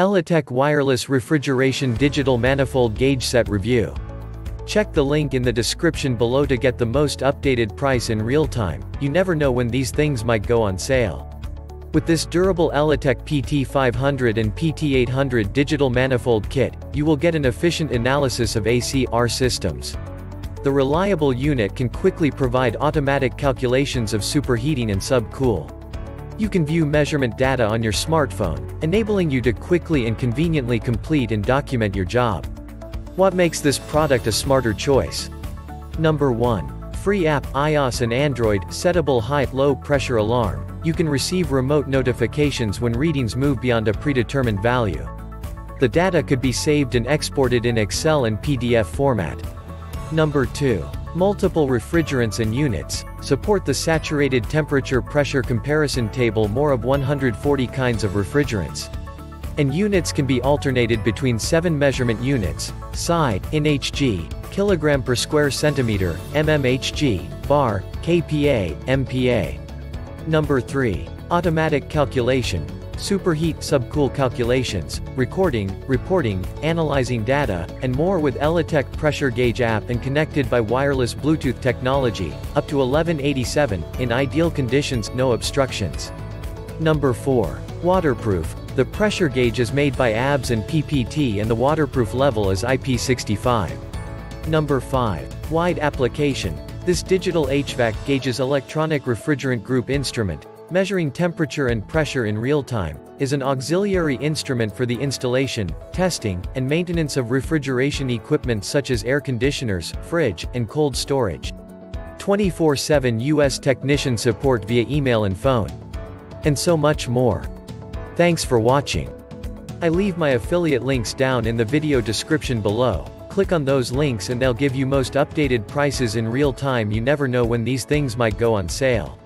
Elitech Wireless Refrigeration Digital Manifold Gauge Set Review. Check the link in the description below to get the most updated price in real time, you never know when these things might go on sale. With this durable Elitech PT500 and PT800 digital manifold kit, you will get an efficient analysis of ACR systems. The reliable unit can quickly provide automatic calculations of superheating and subcool. You can view measurement data on your smartphone, enabling you to quickly and conveniently complete and document your job. What makes this product a smarter choice? Number 1. Free app, iOS and Android, settable high-low pressure alarm you can receive remote notifications when readings move beyond a predetermined value. The data could be saved and exported in Excel and PDF format. Number 2. Multiple refrigerants and units, support the saturated temperature pressure comparison table more of 140 kinds of refrigerants. And units can be alternated between 7 measurement units, SI, NHG, kilogram per square centimeter, mmHg, bar, kPa, MPa. Number 3. Automatic calculation. Superheat subcool calculations, recording, reporting, analyzing data, and more with Elitech pressure gauge app and connected by wireless Bluetooth technology, up to 1187, in ideal conditions, no obstructions. Number 4. Waterproof. The pressure gauge is made by ABS and PPT and the waterproof level is IP65. Number 5. Wide application. This digital HVAC gauges electronic refrigerant group instrument, measuring temperature and pressure in real time, is an auxiliary instrument for the installation, testing, and maintenance of refrigeration equipment such as air conditioners, fridge, and cold storage. 24-7 US technician support via email and phone. And so much more. Thanks for watching. I leave my affiliate links down in the video description below. Click on those links and they'll give you most updated prices in real time you never know when these things might go on sale.